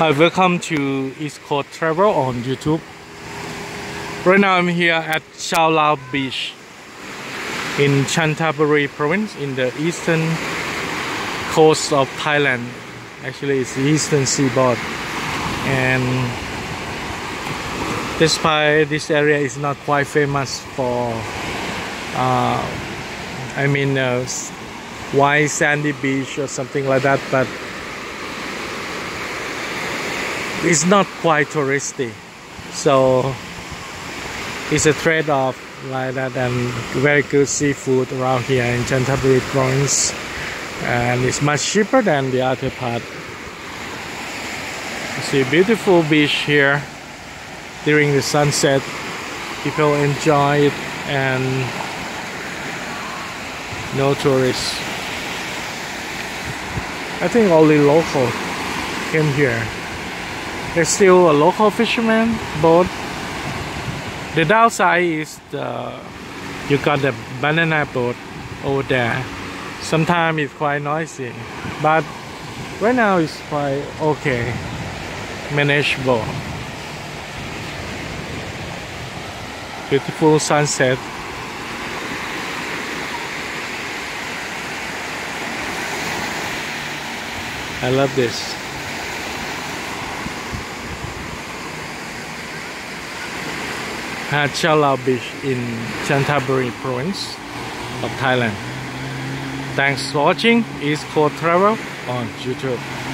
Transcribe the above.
Hi, welcome to East Coast Travel on YouTube. Right now I'm here at Chao Lao Beach in Chantaburi province in the eastern coast of Thailand. Actually, it's the eastern seaboard. And despite this area is not quite famous for, uh, I mean, uh, white sandy beach or something like that, but it's not quite touristy. So it's a trade-off like that and very good seafood around here in Chantaburi province. And it's much cheaper than the other part. You see beautiful beach here during the sunset. People enjoy it and no tourists. I think only local came here there's still a local fisherman boat. The downside is the you got the banana boat over there. Sometimes it's quite noisy, but right now it's quite okay, manageable. Beautiful sunset. I love this. At Chao Beach in Chantaburi province of Thailand. Thanks for watching East Coast Travel on YouTube.